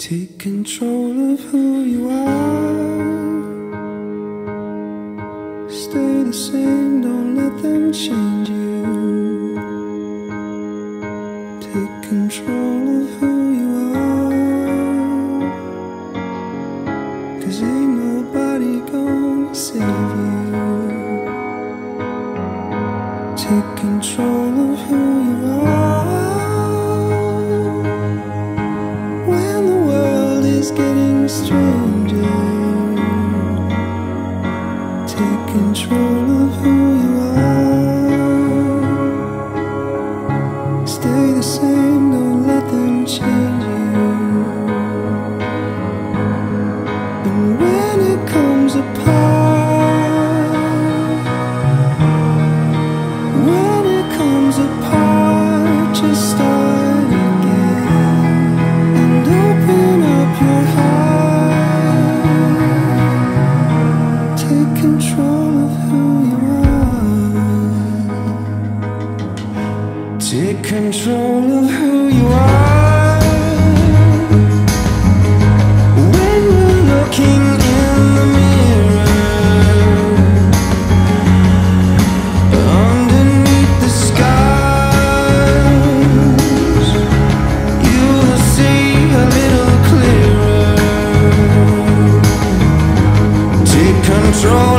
Take control of who you are. Stay the same, don't let them change you. Take control of who you are. Cause ain't nobody gonna save you. Take control of who you are. getting strange Take control of who you are. When you're looking in the mirror Underneath the scars You will see a little clearer. Take control.